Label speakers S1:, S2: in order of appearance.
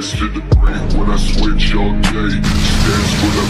S1: fast hit the brake when I switch all day. Stands
S2: for the